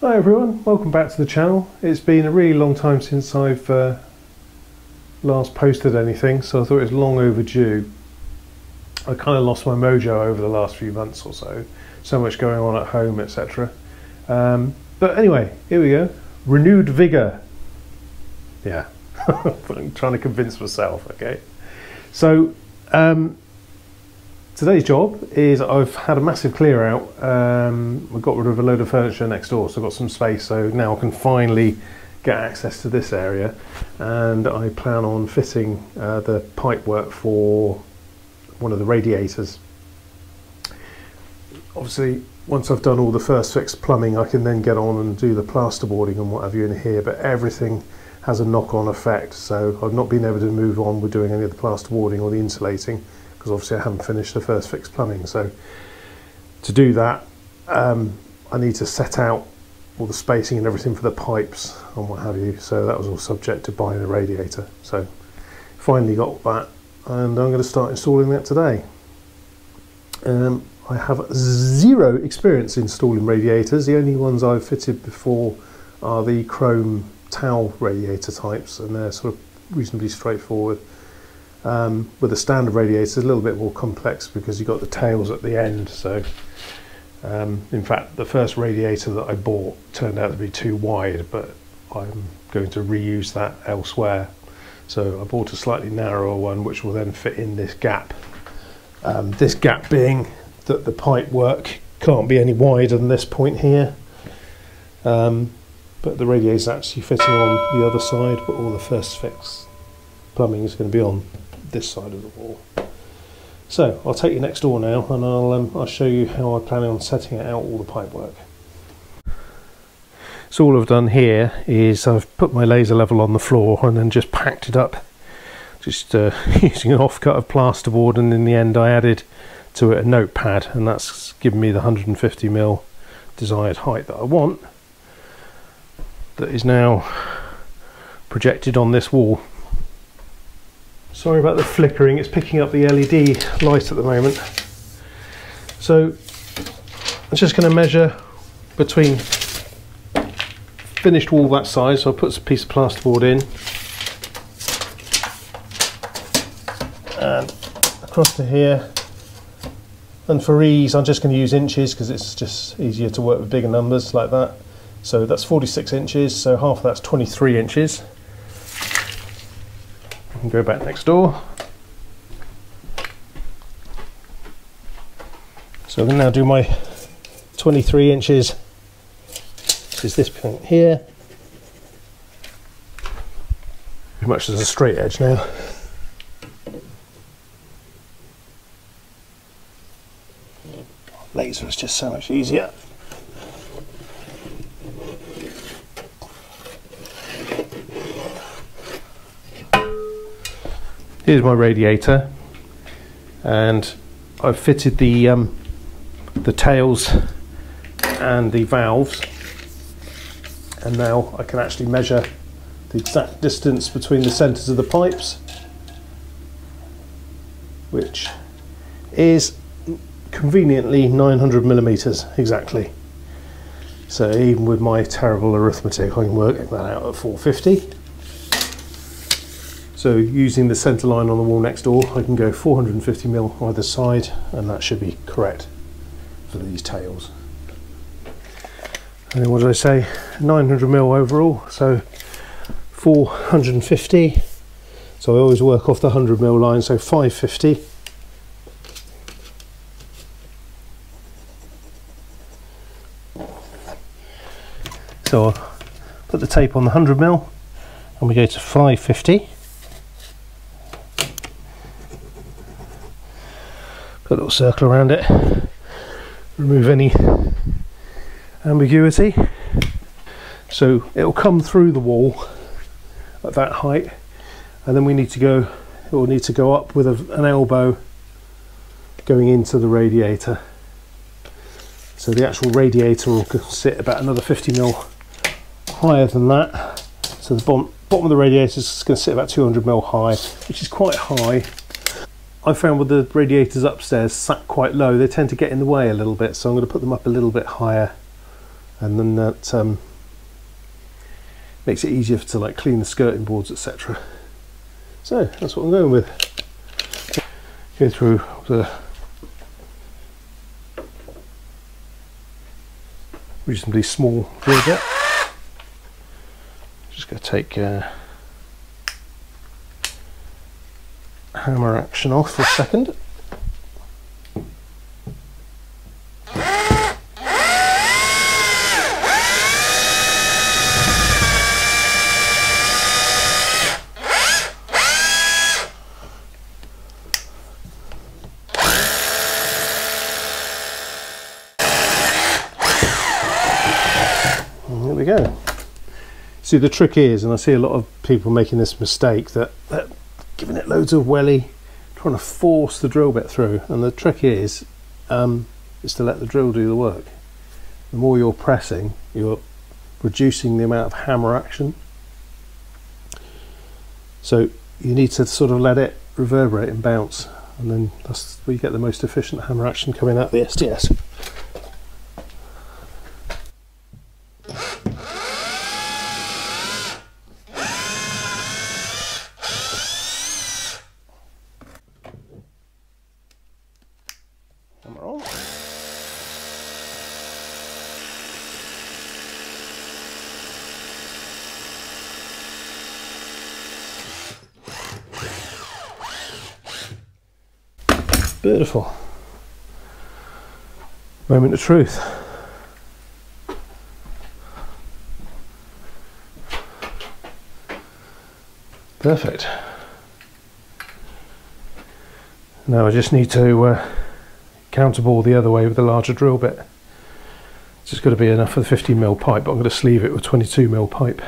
Hi everyone, welcome back to the channel. It's been a really long time since I've uh, last posted anything, so I thought it was long overdue. I kind of lost my mojo over the last few months or so, so much going on at home, etc. Um, but anyway, here we go. Renewed vigour. Yeah, I'm trying to convince myself, okay? So, um, today's job is I've had a massive clear out. Um, we got rid of a load of furniture next door, so I've got some space. So now I can finally get access to this area, and I plan on fitting uh, the pipe work for one of the radiators. Obviously, once I've done all the first fix plumbing, I can then get on and do the plasterboarding and what have you in here. But everything has a knock-on effect, so I've not been able to move on with doing any of the plasterboarding or the insulating because obviously I haven't finished the first fix plumbing. So to do that, um, I need to set out all the spacing and everything for the pipes and what have you. So that was all subject to buying a radiator. So finally got that, and I'm going to start installing that today. Um, I have zero experience installing radiators. The only ones I've fitted before are the chrome towel radiator types, and they're sort of reasonably straightforward. Um, with a standard radiator, it's a little bit more complex because you've got the tails at the end. So, um, in fact, the first radiator that I bought turned out to be too wide, but I'm going to reuse that elsewhere. So I bought a slightly narrower one, which will then fit in this gap. Um, this gap being that the pipe work can't be any wider than this point here. Um, but the radiator is actually fitting on the other side, but all the first fix plumbing is going to be on this side of the wall. So I'll take you next door now and I'll, um, I'll show you how I plan on setting out all the pipe work. So all I've done here is I've put my laser level on the floor and then just packed it up just uh, using an offcut of plasterboard and in the end I added to it a notepad and that's given me the 150 mil desired height that I want that is now projected on this wall Sorry about the flickering, it's picking up the LED light at the moment. So I'm just going to measure between finished wall that size, so I'll put a piece of plasterboard in and across to here. And for ease, I'm just going to use inches because it's just easier to work with bigger numbers like that. So that's 46 inches, so half of that's 23 inches go back next door. So I'm going to now do my 23 inches, which is this point here. Pretty much as a straight edge now. Laser is just so much easier. Here's my radiator. And I've fitted the um, the tails and the valves. And now I can actually measure the exact distance between the centres of the pipes which is conveniently 900 millimeters exactly. So even with my terrible arithmetic I can work that out at 450 so using the centre line on the wall next door, I can go 450 mil either side, and that should be correct for these tails. And then what did I say? 900 mil overall, so 450. So I always work off the 100 mil line, so 550. So I'll put the tape on the 100 mil and we go to 550. Put a little circle around it. Remove any ambiguity. So it'll come through the wall at that height and then we need to go, it will need to go up with a, an elbow going into the radiator. So the actual radiator will sit about another 50 mil higher than that. So the bottom, bottom of the radiator is going to sit about 200 mil high, which is quite high I found with the radiators upstairs sat quite low, they tend to get in the way a little bit, so I'm going to put them up a little bit higher, and then that um, makes it easier to like clean the skirting boards, etc. So that's what I'm going with. Go through the reasonably small bit. Just going to take. Uh, hammer action off for a second. there we go. See the trick is, and I see a lot of people making this mistake that, that giving it loads of welly, trying to force the drill bit through. And the trick is, um, is to let the drill do the work. The more you're pressing, you're reducing the amount of hammer action. So you need to sort of let it reverberate and bounce, and then that's where you get the most efficient hammer action coming out of the SDS. Beautiful. Moment of truth. Perfect. Now I just need to uh, counterbore the other way with a larger drill bit. It's just got to be enough for the 15mm pipe, but I'm going to sleeve it with 22mm pipe.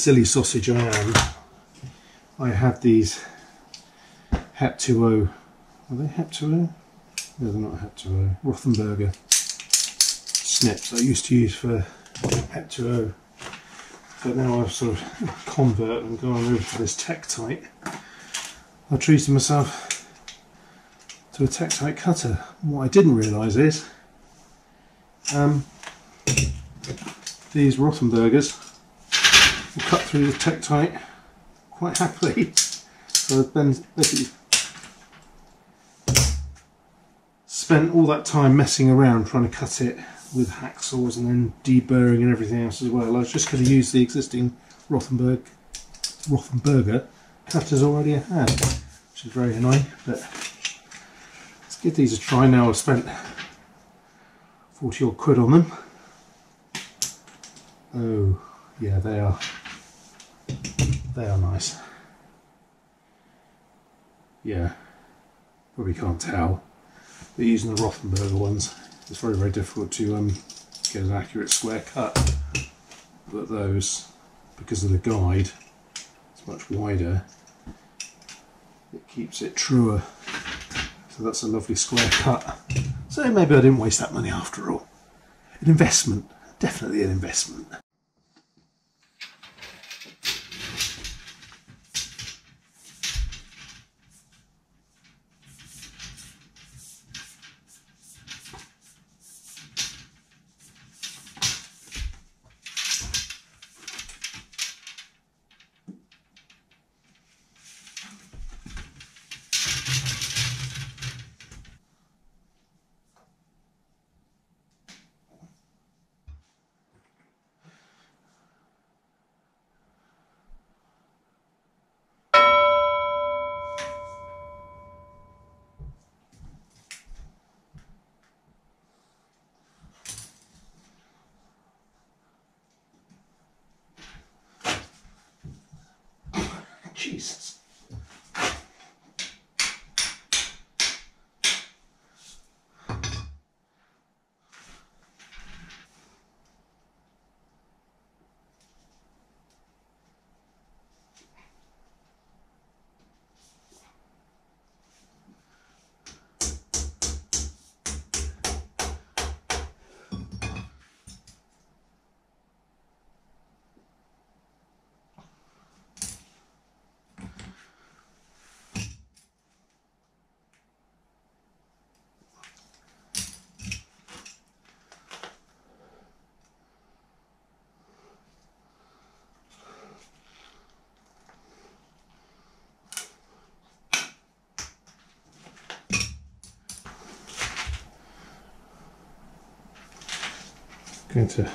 Silly sausage I am, I have these Hep2O. Are they Hep2O? No, they're not Hep2O. Rothenberger snips I used to use for Hep2O. But now I've sort of convert and gone over to this Tectite. I treated myself to a Tectite cutter. What I didn't realise is um, these Rothenbergers cut through the Tectite quite happily. So I've been basically spent all that time messing around trying to cut it with hacksaws and then deburring and everything else as well. I was just going to use the existing Rothenberg Rothenberger cutters already I had, which is very annoying. But let's give these a try now. I've spent 40 odd quid on them. Oh, yeah, they are. They are nice. Yeah, probably can't tell. They're using the Rothenberger ones. It's very, very difficult to um, get an accurate square cut. But those, because of the guide, it's much wider. It keeps it truer. So that's a lovely square cut. So maybe I didn't waste that money after all. An investment, definitely an investment. Jesus. Going to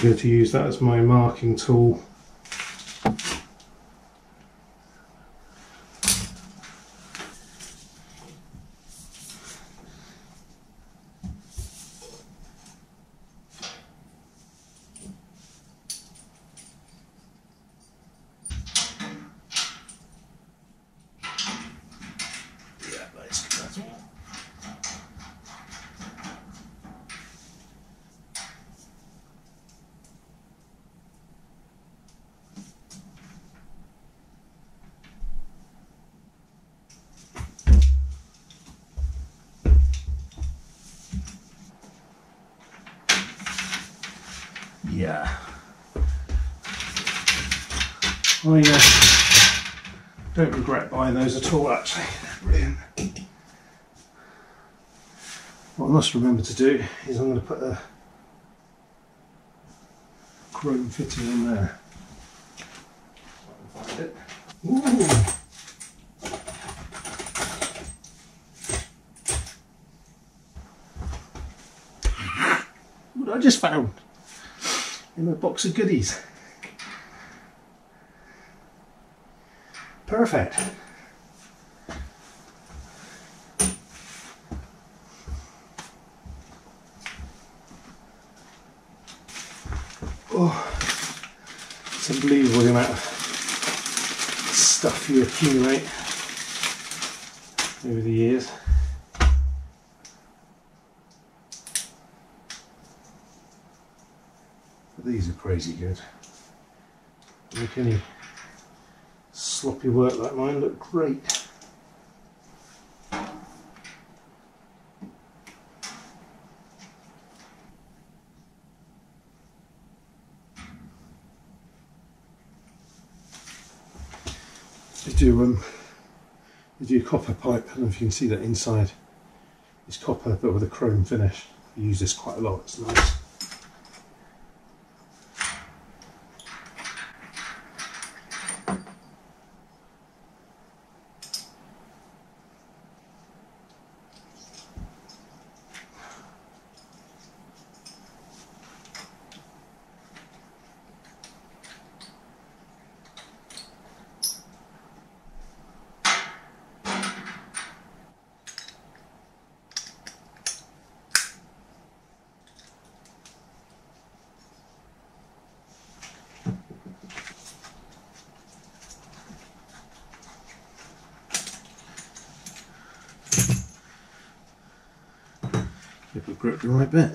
going to use that as my marking tool don't regret buying those at all actually. Brilliant. What I must remember to do is I'm going to put a chrome fitting in there. Find. Ooh. What I just found in a box of goodies. Perfect. Oh, it's unbelievable the amount of stuff you accumulate over the years. But these are crazy good. Make any sloppy work like mine look great. You do um, you do copper pipe. I don't know if you can see that inside. It's copper but with a chrome finish. I use this quite a lot. It's nice. If we grip the right bit.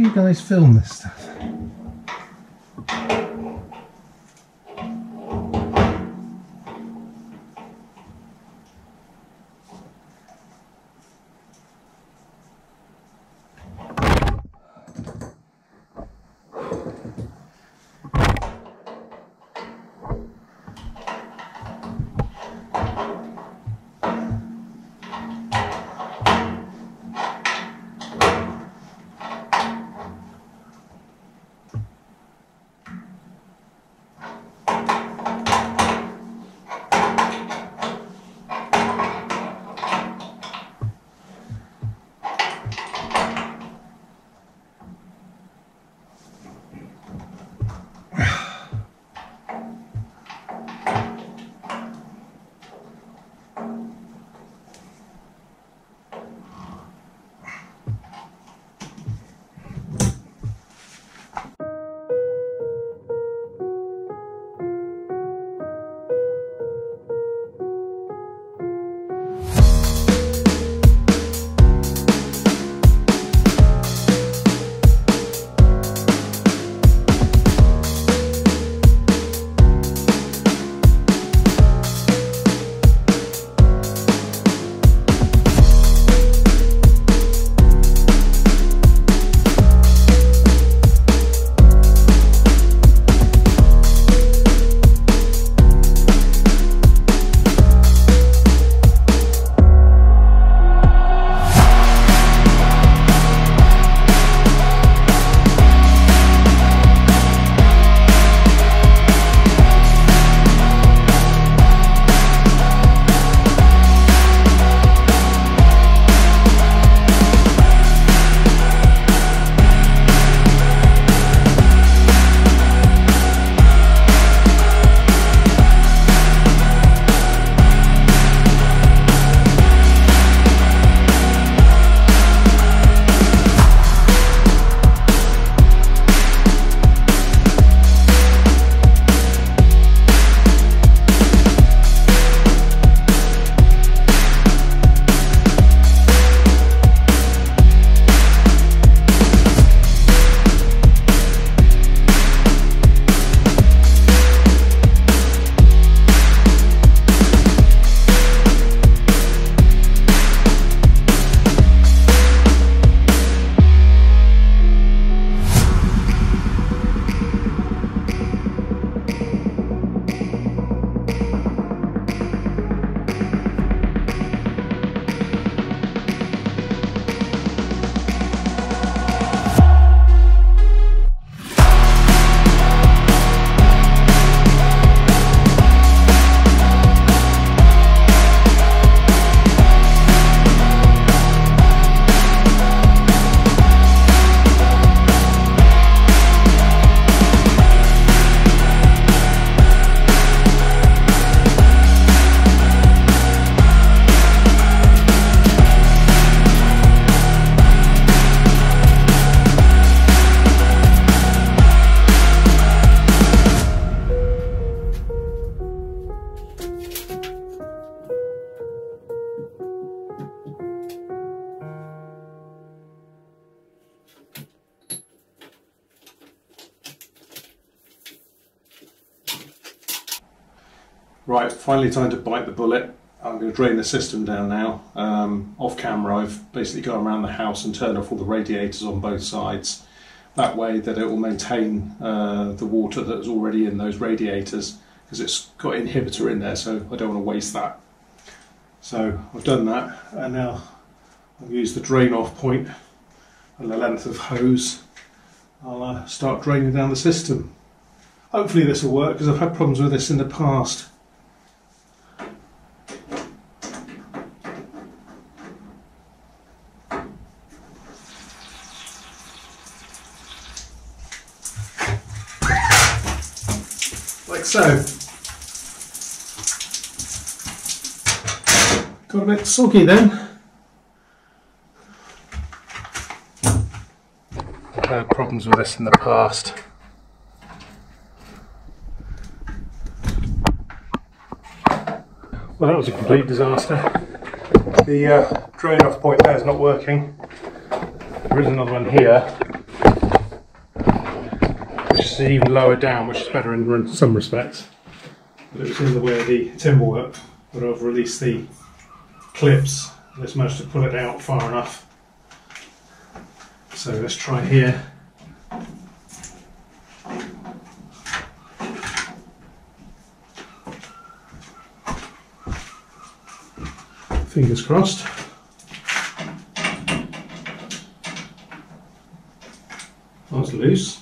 Do you guys film this stuff? Finally time to bite the bullet. I'm going to drain the system down now. Um, off camera, I've basically gone around the house and turned off all the radiators on both sides. That way, that it will maintain uh, the water that's already in those radiators because it's got inhibitor in there, so I don't want to waste that. So I've done that, and now I'll use the drain off point and the length of hose. I'll uh, start draining down the system. Hopefully this will work because I've had problems with this in the past. Like so. Got a bit soggy then. I've had problems with this in the past. Well, that was a complete disaster. The uh, drain off point there is not working. There is another one here, which is even lower down, which is better in some respects. But in the way of the timber work, but I've released the clips. Let's manage to pull it out far enough. So let's try here. Fingers crossed. That's loose.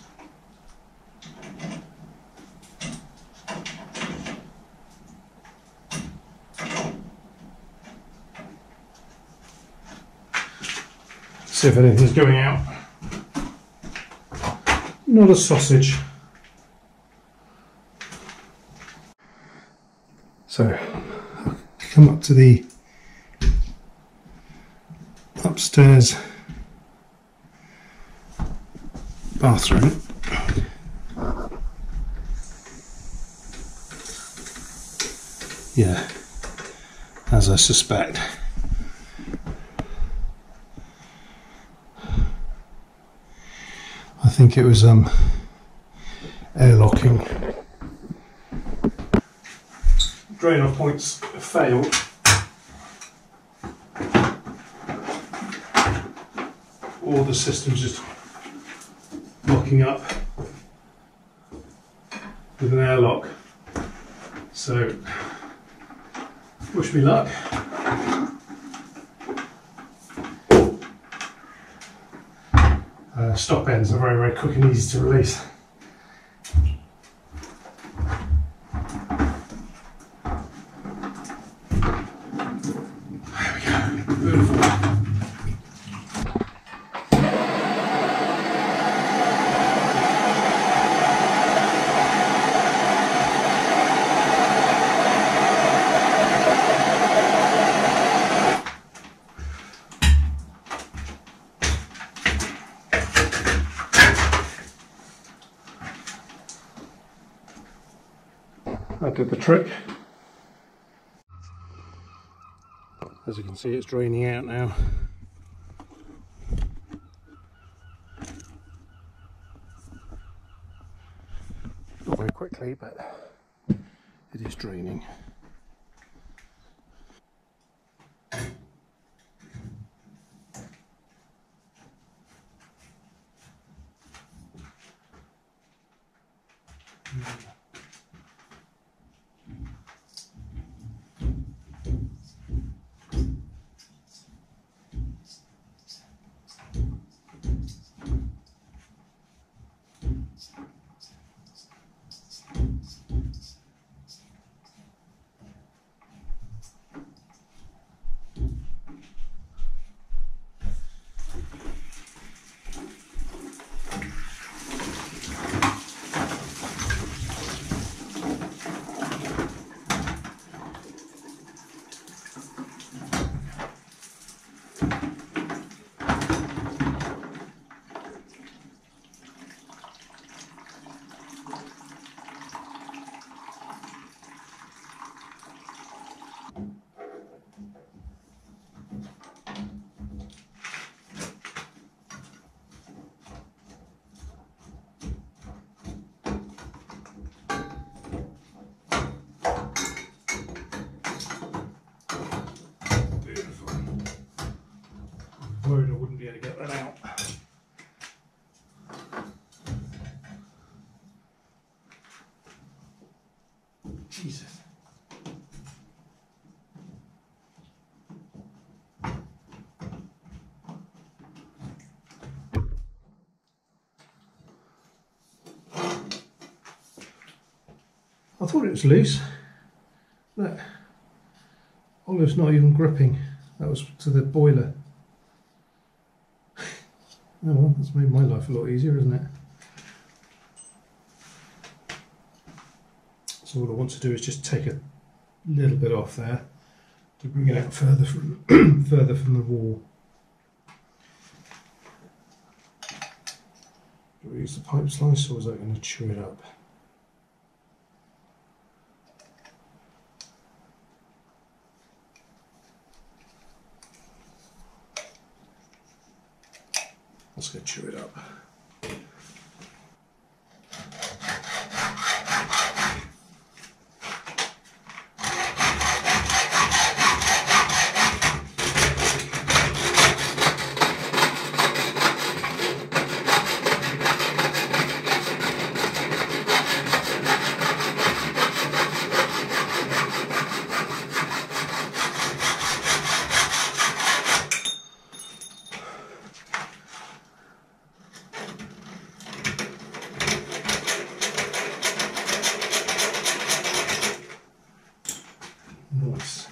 See if anything's going out. Not a sausage. So, come up to the upstairs bathroom. Yeah, as I suspect. I think it was um, airlocking. Drain off points failed. All the systems just locking up with an airlock. So, wish me luck. Stop ends are very, very quick and easy to release. That did the trick. As you can see, it's draining out now. Not very quickly, but it is draining. I thought it was loose. Look, Olive's not even gripping. That was to the boiler. oh well, that's made my life a lot easier, isn't it? So what I want to do is just take a little bit off there to bring it out further from further from the wall. Do we use the pipe slice or is that going to chew it up? Let's go chew it up. Nice.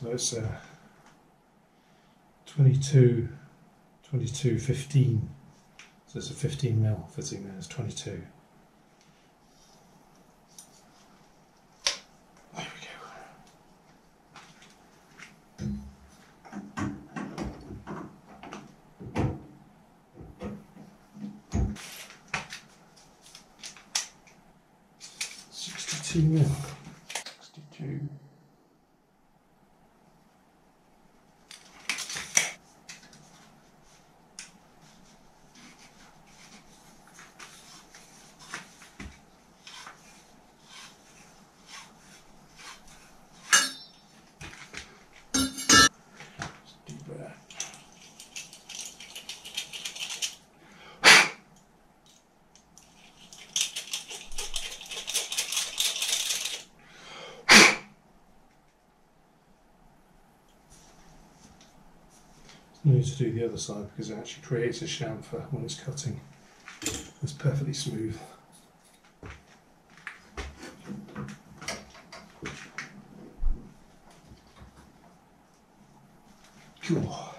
So it's uh, 22, 22, 15. So it's a 15 mil fitting there, it's 22. There we go. Sixty-two mil. Sixty-two. Let's do that. No need do the other side because it actually creates a chamfer when it's cutting. It's perfectly smooth. Cool.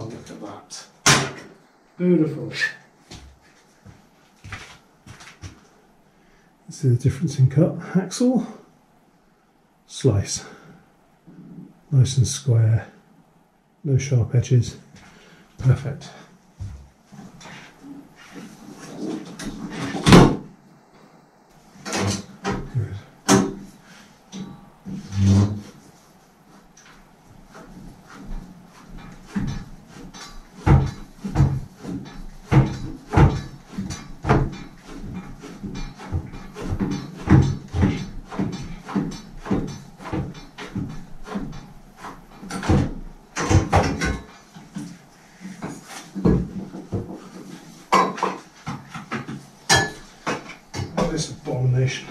Oh, look at that. Beautiful. See the difference in cut. Hacksaw, slice. Nice and square. No sharp edges. Perfect. Good. Oh, this abomination.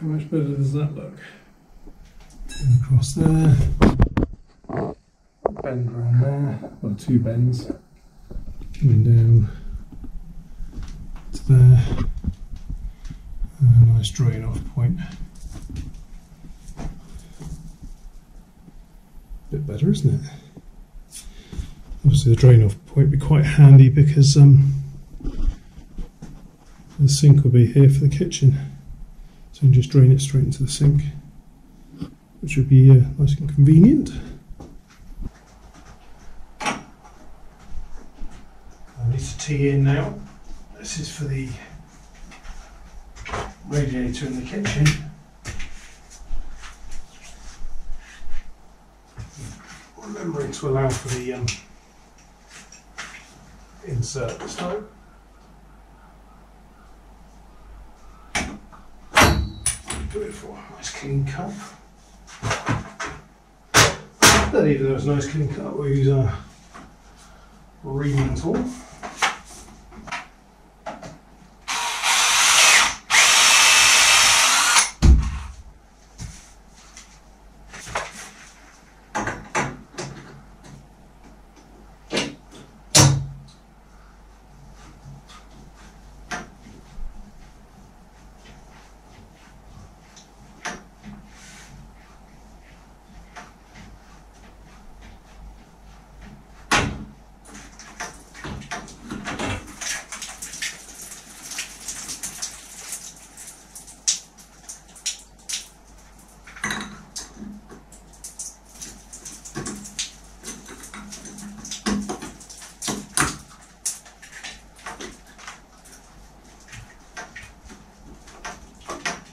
How much better does that look? Across there bend around there, well, two bends, coming down to there, nice drain off point. Bit better, isn't it? Obviously, the drain off point would be quite handy because um, the sink will be here for the kitchen, so you just drain it straight into the sink, which would be uh, nice and convenient. I need to tee in now. This is for the radiator in the kitchen. Remembering to allow for the um, insert time. Beautiful, nice clean cup. Don't even though it's a nice clean cup, we'll use a reaming tool.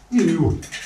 Ew. it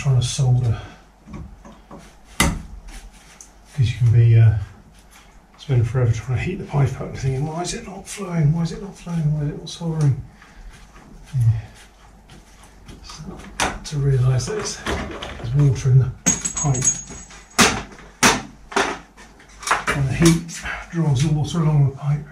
trying to solder. Because you can be uh, spend forever trying to heat the pipe up and thinking, why is it not flowing? Why is it not flowing? Why is it not soldering? Yeah. So, to realise that there's water in the pipe. And the heat draws the water along the pipe.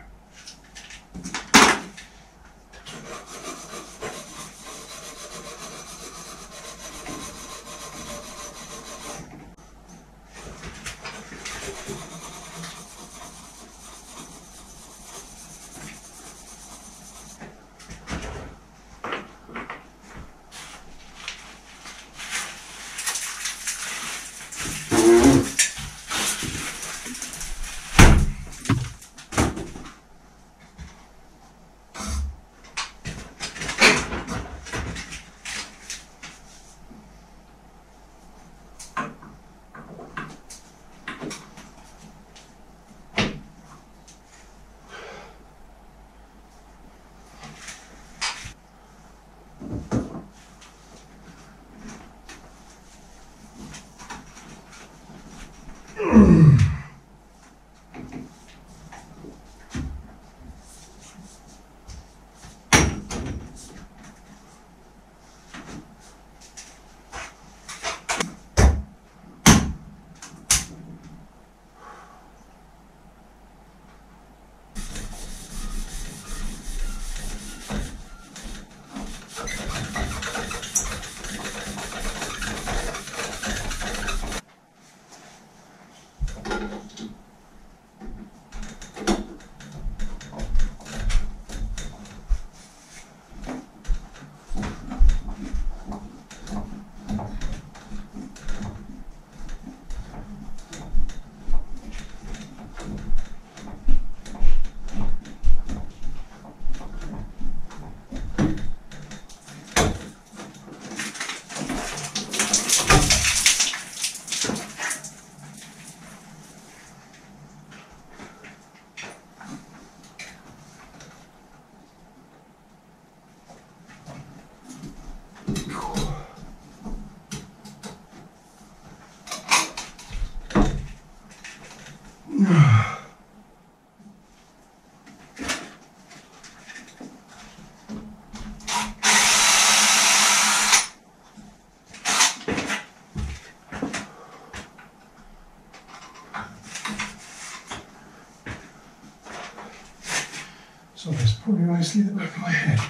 So it's probably nicely the back of my head.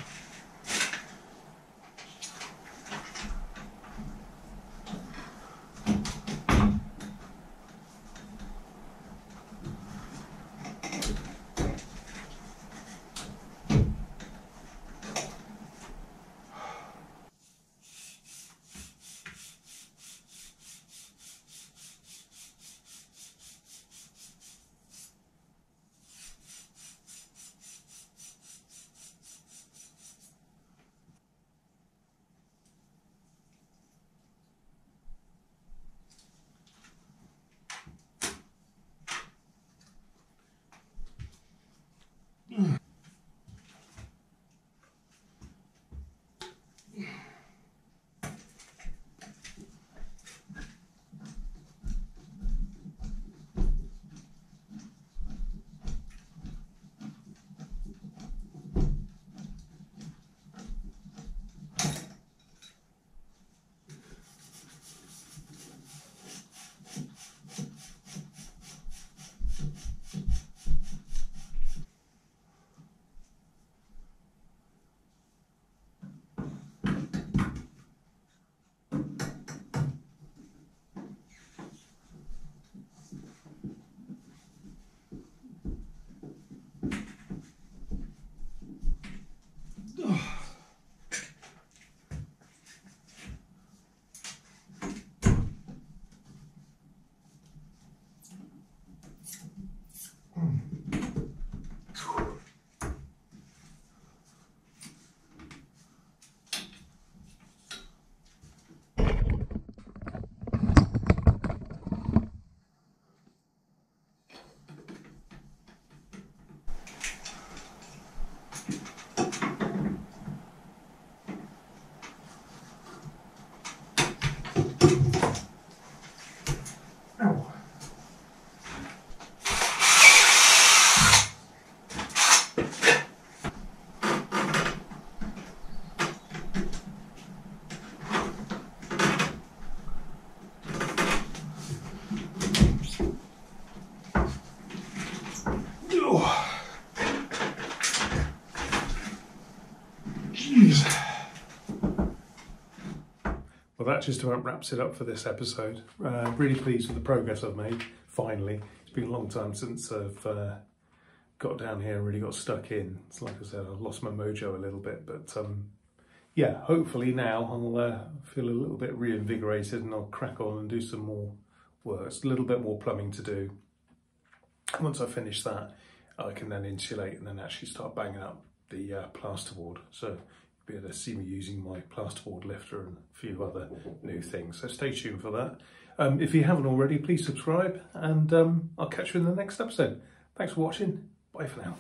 That just about wraps it up for this episode. Uh, really pleased with the progress I've made, finally. It's been a long time since I've uh, got down here and really got stuck in. It's like I said, I've lost my mojo a little bit, but um, yeah, hopefully now I'll uh, feel a little bit reinvigorated and I'll crack on and do some more work. It's a little bit more plumbing to do. Once I finish that, I can then insulate and then actually start banging up the uh, plasterboard. So be able to see me using my plasterboard lifter and a few other new things. So stay tuned for that. Um, if you haven't already, please subscribe and um, I'll catch you in the next episode. Thanks for watching. Bye for now.